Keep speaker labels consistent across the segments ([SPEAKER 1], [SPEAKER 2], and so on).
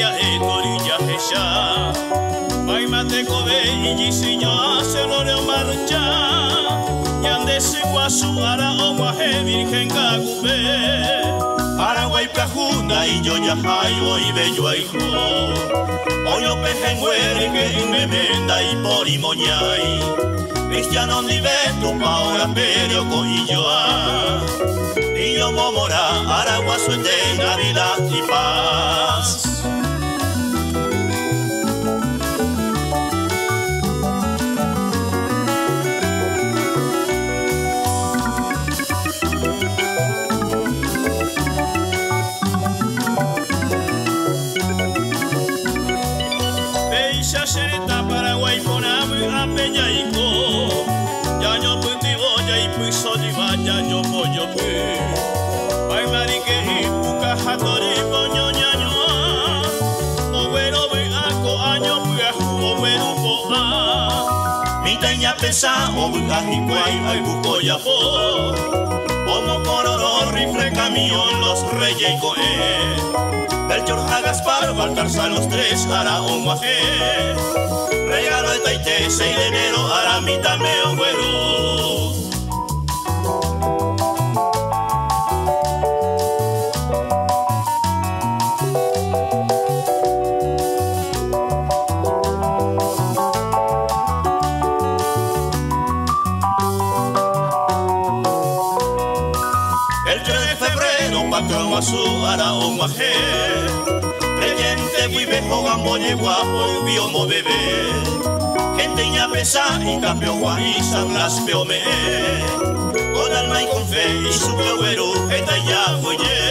[SPEAKER 1] ya e ya hesha. Bai mate kobe ijisiño se lo le marcha Yande se guasu ara o he virgen gagupe Paraguay pajuna y yo ya hayo y bello aijo Oyo pejengueri que me menda y por imoñay Cristiano ni tu paora perio coilloa yo momora araguasu de Navidad y paz pesa o bucajicuay ay bucoya po. Como cororo rifle camión los reyes y coe El Jorge Gaspar Baltasar los tres hará un guajé Regalo de Taite 6 de enero hará mitad meo güero su ara o maje Creyente vive gambo guapo biomo bebé. Gente ya pesa y cambio guarisan las peome Con alma y con fe y su peoero gente ya oye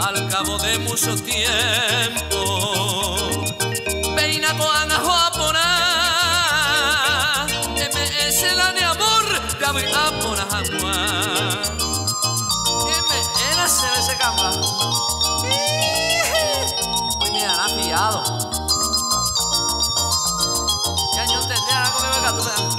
[SPEAKER 2] al cabo de mucho tiempo. Veina con ajuapona, MS la de amor, ya voy a poner agua. MS se ese camba. Hoy me hará fiado. Ya yo tendría algo que me tú Ay,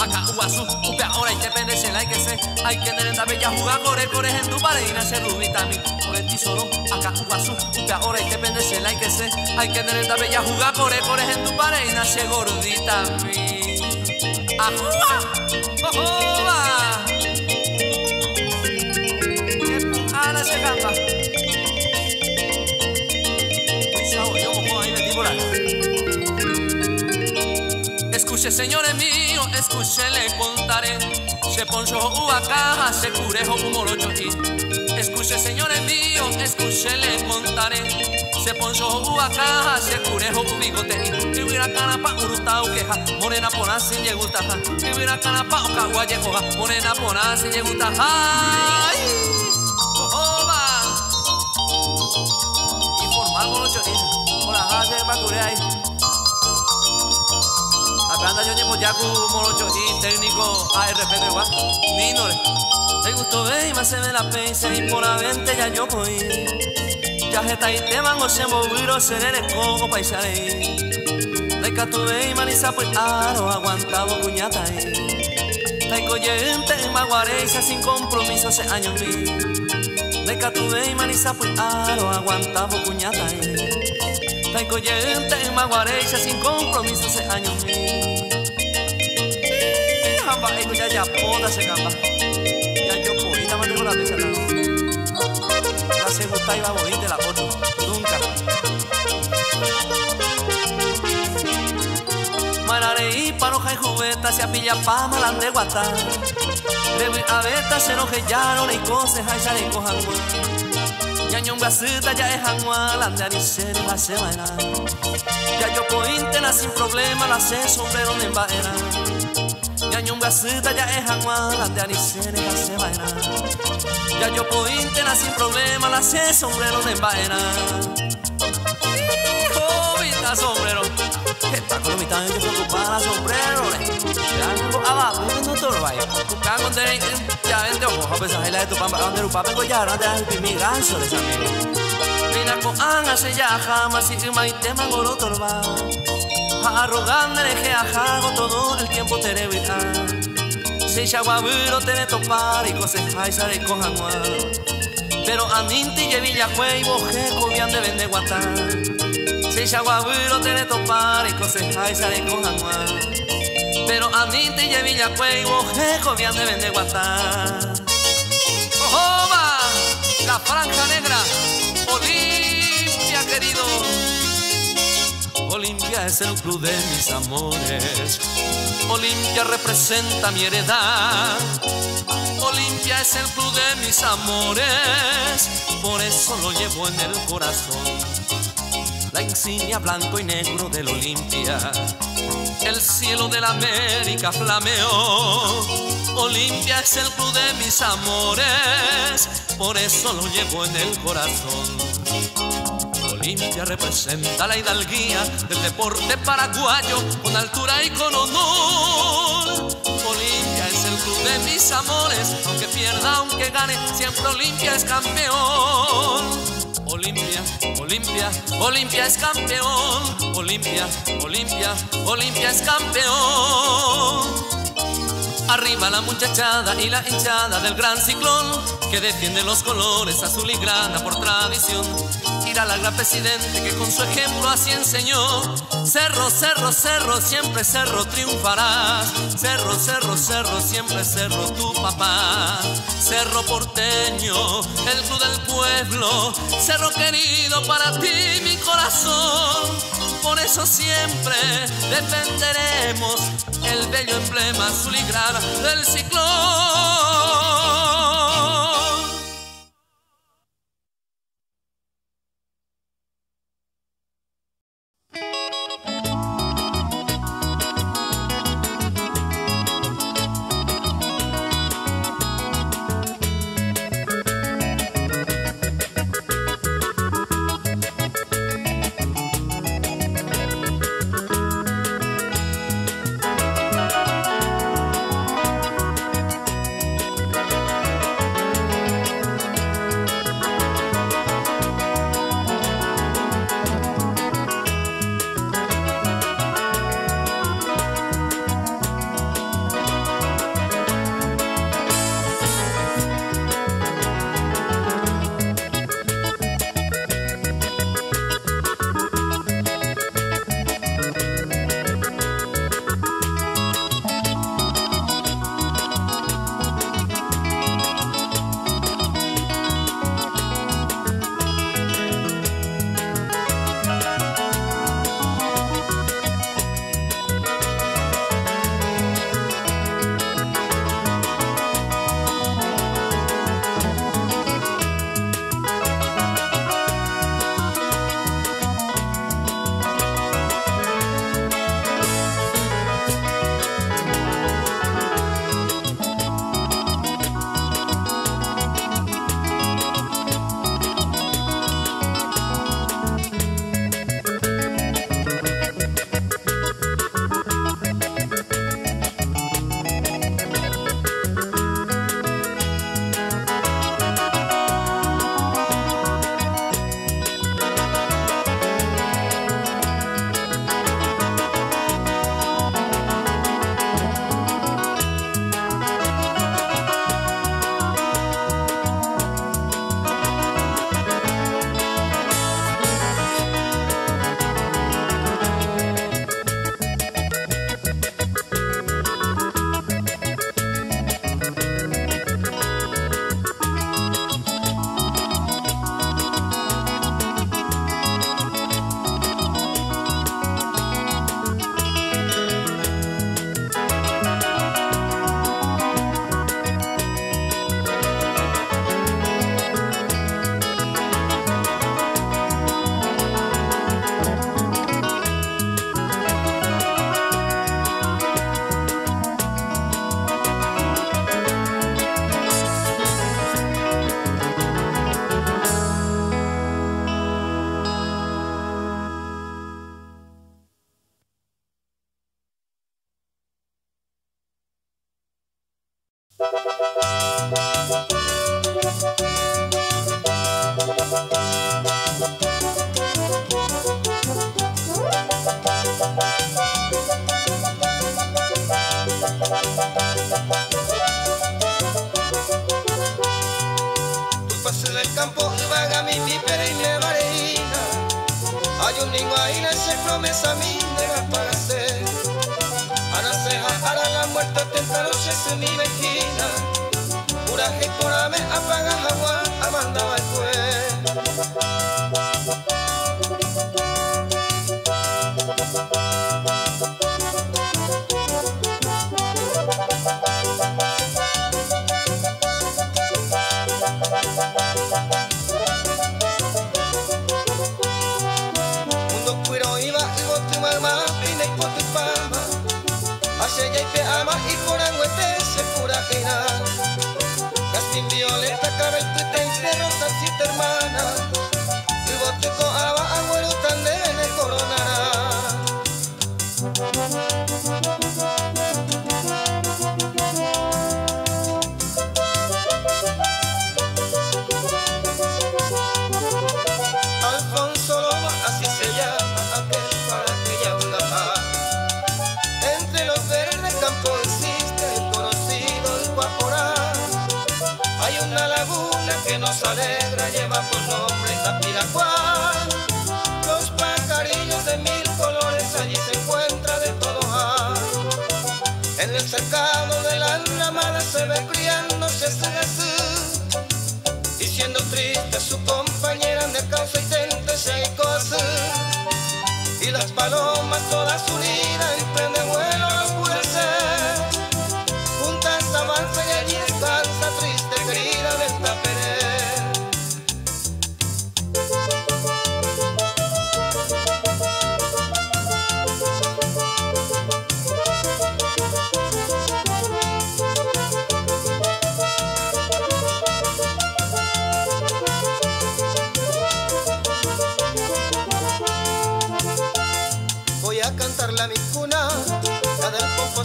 [SPEAKER 2] acá Uguazú, upe ahora independencia hay que ser, hay que tener la bella jugar core core en tu pared y nacer rubita mi por el solo, acá Uguazú, upe ahora independencia hay que ser, hay que tener la bella jugar core core en tu pared y nacer gordita mi ajúa, ojoa, que Ana se canta. Escuche, señores míos, escuche, le contaré. Se poncho uva caja, se curejo un morocho y. Escuche, señores míos, escuche, le contaré. Se poncho uva caja, se curejo un bigote y. Hubiera cana pa' urutao queja, morena pona sin yeguta Que hubiera cana pa' ocaguaye coja, morena pona sin yeguta ¡Ay! ¡Oba! Informal morocho y. Hola, hace pa' cure ahí. Yo llevo ya morocho y técnico ARP de Guas. Nínore. Te gustó ver y me hace la pesa y por la vente ya yo voy. Ya está y te van o se movieron serere como paisare. De tuve y maniza pues aro aguantado cuñata y. Taiko yente en maguareisa sin compromiso hace años mí. De tuve y maniza pues aro aguantado cuñata y. Taiko yente en maguareisa sin compromiso hace años mí gamba, ya ya poda se gamba. Ya yo poita mano con la pesa no. La se gusta iba a de la foto, nunca. Mararei paro jai jubeta se apilla pa malande guata. Debe abeta se no no y cose jai sale cojan Ya ñon gasita ya es hanwa lande ani se la se Ya yo pointe sin problema la se sombrero en baera. Ya un gasita ya es agua, la de anicene ya se vaina. Ya yo pointe sin problema, la sé sombrero de vaina. Jovita sombrero, que pa' con mi puedo para sombrero. Ya vengo abajo, no todo lo vaya. Buscando de ya vende ojo, a pesar de la de tu pampa, donde tu papá ya no te das mi ganso de amigo. Mira con anga se ya jamás y y te mangoro torba arrogándole que ajago todo el tiempo te evitar. Si chaguaburo te le topar y cosas con agua. Pero a ninti y villa y boje comian de vende guatá. Si chaguaburo te le topar y cosas con agua. Pero a ninti y villa y boje comian de vende guatá. ¡Ojoba! La franja negra, Olimpia querido. Olimpia es el club de mis amores. Olimpia representa mi heredad. Olimpia es el club de mis amores. Por eso lo llevo en el corazón. La insignia blanco y negro del Olimpia. El cielo de la América flameó. Olimpia es el club de mis amores. Por eso lo llevo en el corazón. Olimpia representa la hidalguía del deporte paraguayo con altura y con honor. Olimpia es el club de mis amores, aunque pierda, aunque gane, siempre Olimpia es campeón. Olimpia, Olimpia, Olimpia es campeón. Olimpia, Olimpia, Olimpia es campeón. Arriba la muchachada y la hinchada del gran ciclón que defiende los colores azul y grana por tradición la gran presidente que con su ejemplo así enseñó. Cerro, cerro, cerro, siempre cerro triunfarás. Cerro, cerro, cerro, siempre cerro tu papá. Cerro porteño, el club del pueblo. Cerro querido para ti, mi corazón. Por eso siempre defenderemos el bello emblema azul y del ciclón.
[SPEAKER 3] Castín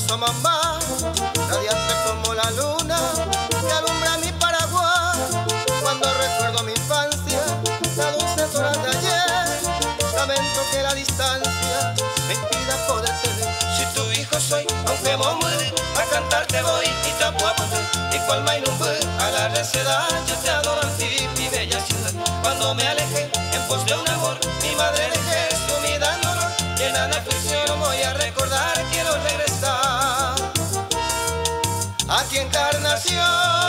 [SPEAKER 3] hermosa mamá, radiante como la luna, que alumbra mi Paraguay. Cuando recuerdo mi infancia, la dulce horas de ayer, lamento que la distancia me impida poderte ver. Si tu hijo soy, aunque me muere, a cantarte voy y te apuesto, y cual mailumbe, a la recedad yo te adoro a ti, mi bella ciudad. Cuando me alejé, en pos de un amor, mi madre dejé sumida en dolor, llena de canción.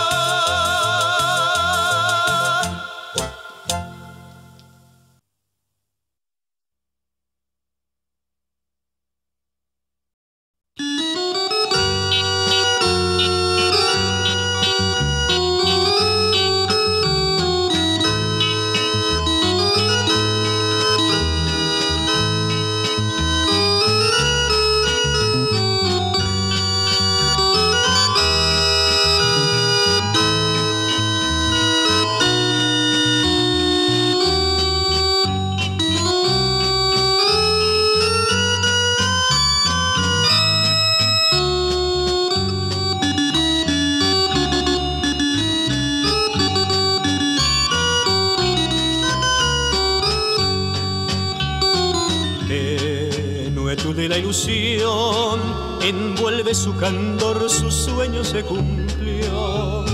[SPEAKER 4] Su candor su sueño se cumplió.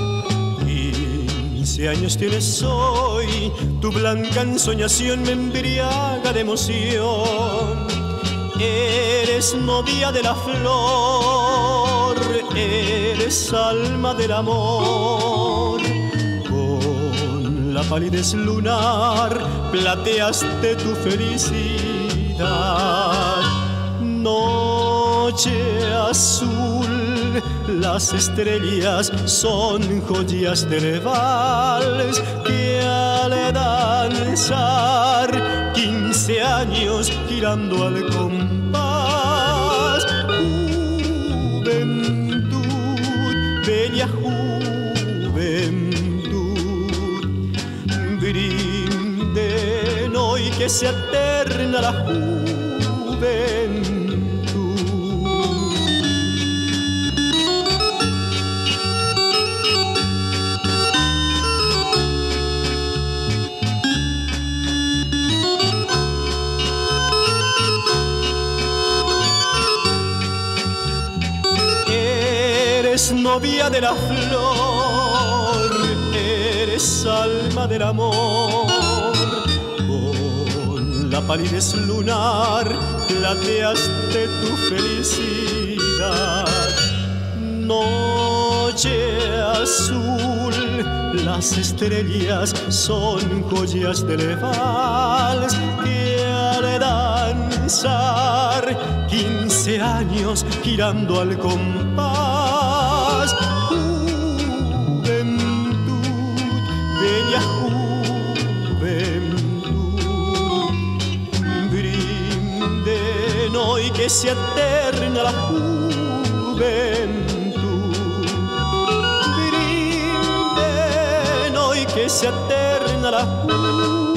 [SPEAKER 4] Quince años tienes hoy, tu blanca ensoñación me embriaga de emoción. Eres novia de la flor, eres alma del amor. Con la palidez lunar plateaste tu felicidad. Noche azul, las estrellas son joyas de vals que al danzar quince años girando al compás. Juventud, bella juventud, brinden hoy que se eterna la juventud la flor, eres alma del amor. Con la palidez lunar plateaste tu felicidad. Noche azul, las estrellas son joyas de vals que al danzar quince años girando al compás que se eterna la juventud. Brinden hoy que se eterna la juventud.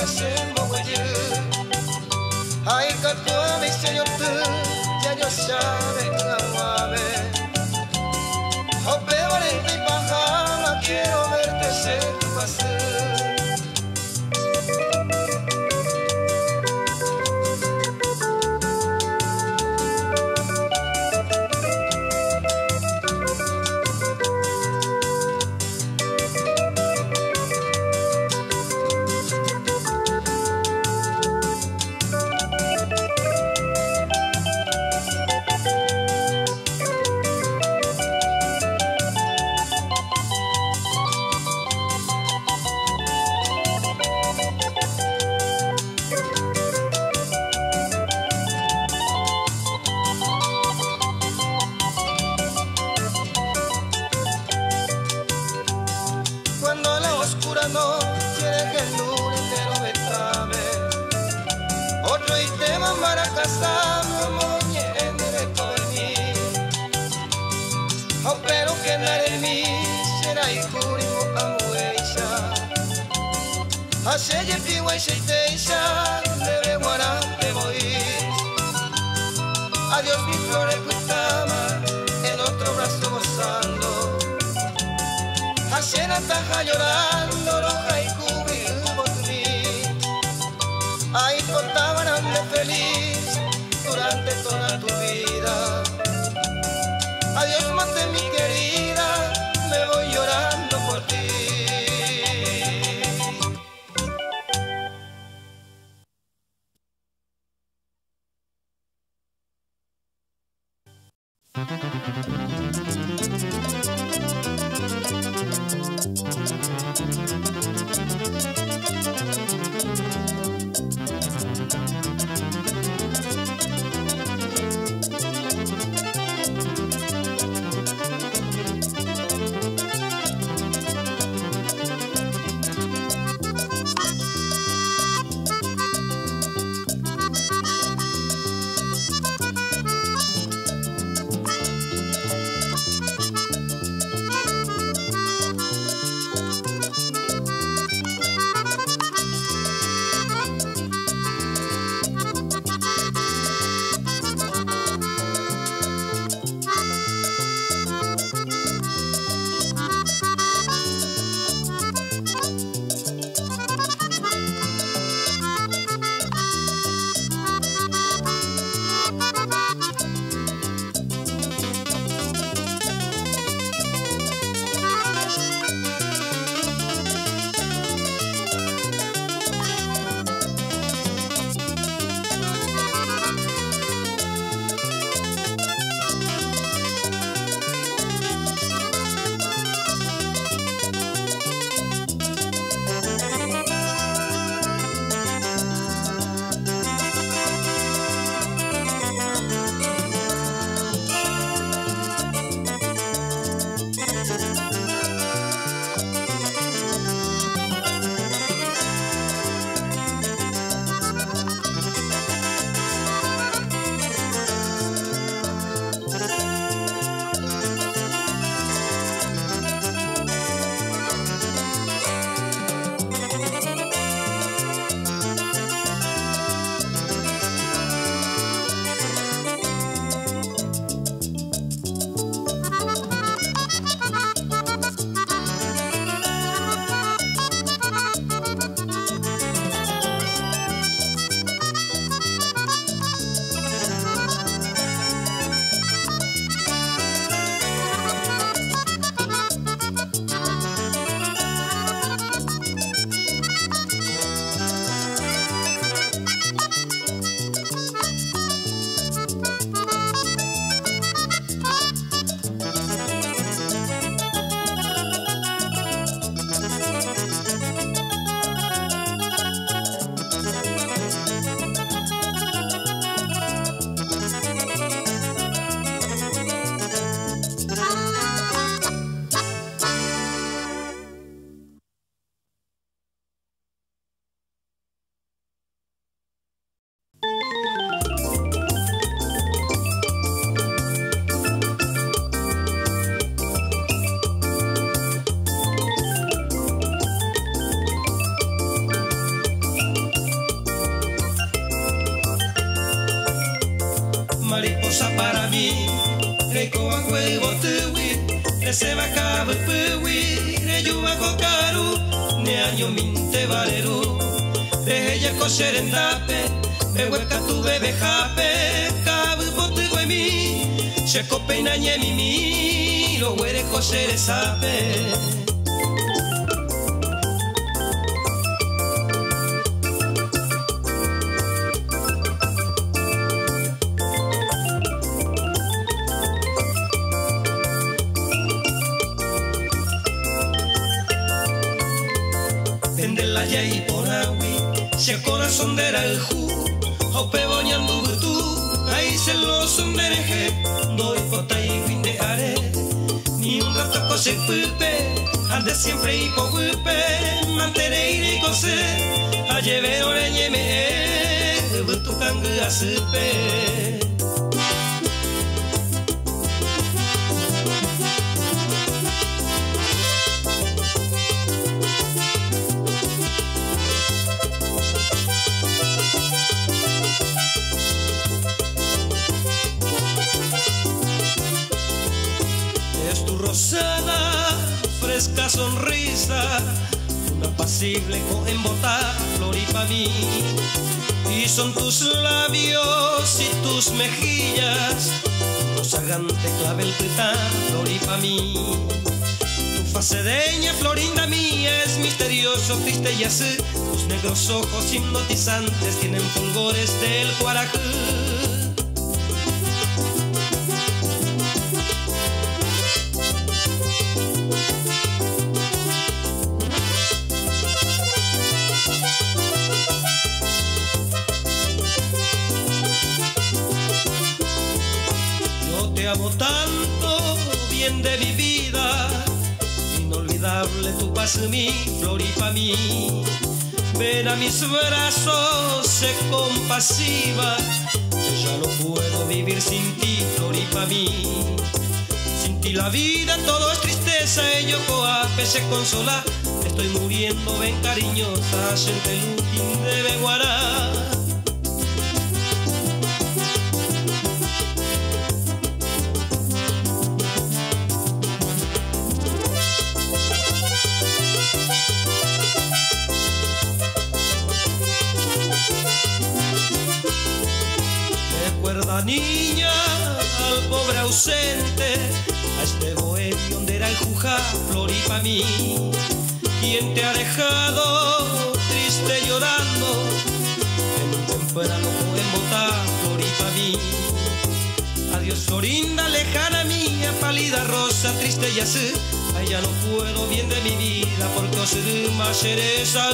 [SPEAKER 3] Hashem. asiyefyiwa isheiteisha leve mwana devoís adiós mi flor escuchaba en otro brazo gozando Hacena taja llorando roja y cubriendo tu ahí cortaban a feliz durante toda tu vida adiós mate mi querida me voy llorando mariposa para mí. Reiko a huevo tuwi, ese macabre puwi, reyuva cocaru, ne año minte valeru. Deje ya coser en tape, me hueca tu bebé jape, cabu bote mi, se copeina ñe mi, lo huere coser sape. Ande siempre y po pulpe, mantener y cose, a lleve oreñeme, butu cangu a supe. sonrisa, un apacible botar flor y pa' mí. Y son tus labios y tus mejillas, rosagante clavel pritar, flor y pa' mí. Tu facedeña, florinda mía, es misterioso, triste y así. Tus negros ojos hipnotizantes tienen fulgores del cuarajú. Tanto bien de mi vida, inolvidable tu paz mi flor y pa' mí. Ven a mis brazos, sé compasiva, que ya no puedo vivir sin ti, flor y pa' mí. Sin ti la vida todo es tristeza, ello coape se consola. Estoy muriendo, ven cariñosa, gente lúkin de guarar. Niña al pobre ausente, a este bohemio donde era el jujá, flor y pa' mí. Quien te ha dejado triste llorando, en un temprano poema flor y pa' mí. Adiós Florinda, lejana mía, pálida rosa, triste y así. Ay, ya no puedo bien de mi vida porque os más cereza.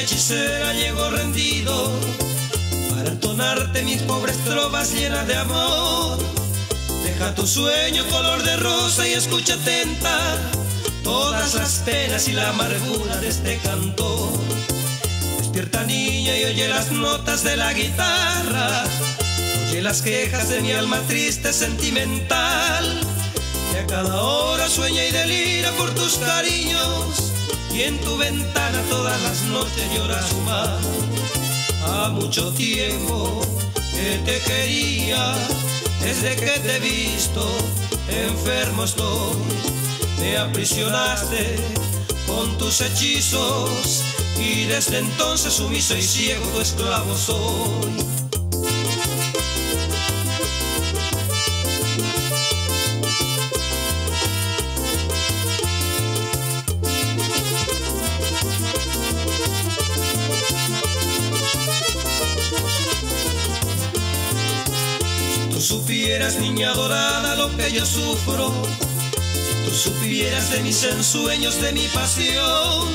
[SPEAKER 3] Hechicera llegó rendido para entonarte mis pobres trovas llenas de amor. Deja tu sueño color de rosa y escucha atenta todas las penas y la amargura de este cantor. Despierta niña y oye las notas de la guitarra, oye las quejas de mi alma triste sentimental. Que a cada hora sueña y delira por tus cariños y en tu ventana todas las noches llora su mar. A mucho tiempo que te quería, desde que te he visto, enfermo estoy. Me aprisionaste con tus hechizos y desde entonces sumiso y ciego tu esclavo soy. Niña dorada, lo que yo sufro. Si tú supieras de mis ensueños, de mi pasión,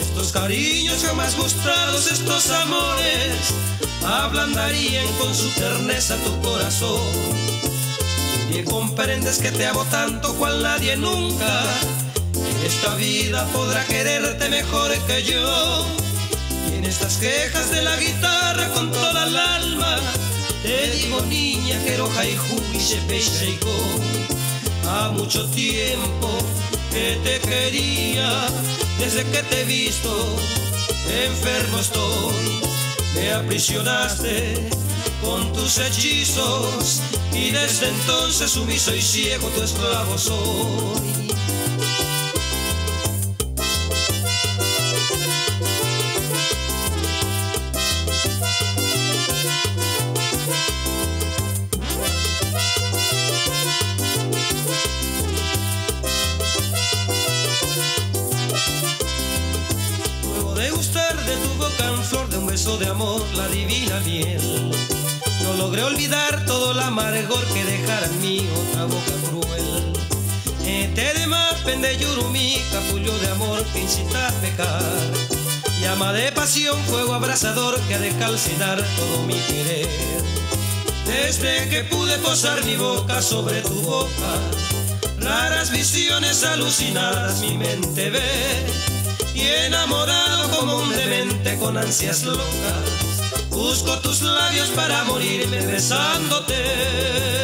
[SPEAKER 3] estos cariños jamás mostrados, estos amores, ablandarían con su terneza tu corazón. Y comprendes que te amo tanto cual nadie nunca. En esta vida podrá quererte mejor que yo. En estas quejas de la guitarra con toda el alma, te digo niña que roja y se y A mucho tiempo que te quería, desde que te he visto, enfermo estoy. Me aprisionaste con tus hechizos y desde entonces sumiso y ciego tu esclavo soy. La divina miel. No logré olvidar todo el amargor que dejara en mí otra boca cruel. Ete de más pende yurumi, capullo de amor que incita a pecar. Llama de pasión, fuego abrasador que ha de calcinar todo mi querer. Desde que pude posar mi boca sobre tu boca, raras visiones alucinadas mi mente ve y enamorado como un demente con ansias locas. Busco tus labios para morirme besándote.